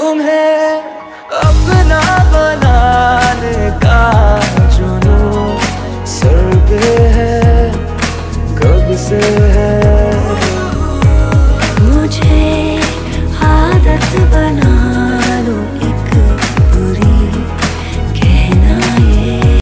तुम्हें अपना बनाने का जुनून सर पे है कब से है? मुझे आदत बना